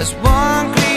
as one.